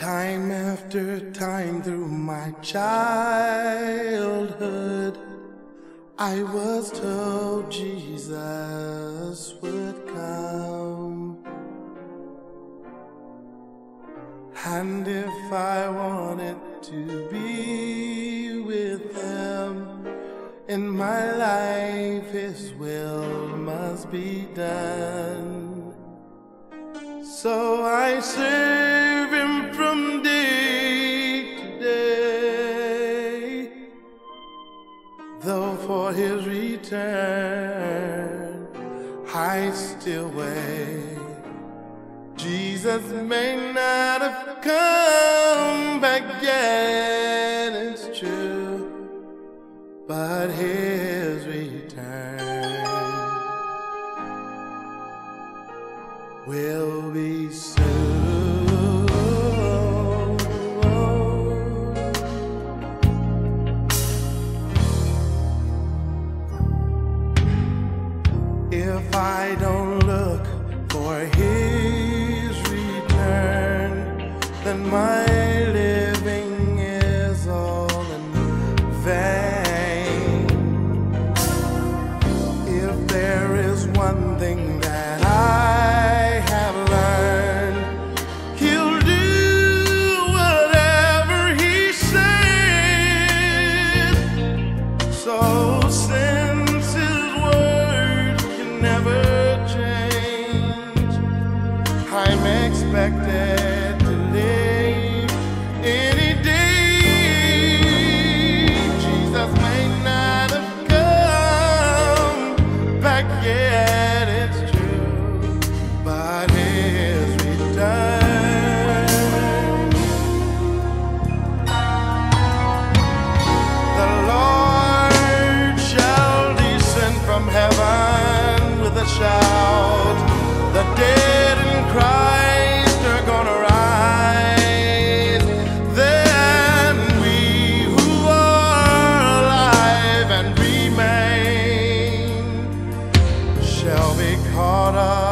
Time after time through my childhood, I was told Jesus would come. And if I wanted to be with Him in my life, His will must be done. So I serve His return I still wait. Jesus may not have come back yet, it's true, but his return will be soon. If I don't look for his return, then my living is all in vain. If there is one thing that I have learned, he'll do whatever he says. So since to any day. Jesus may not have come back yet. It's heart I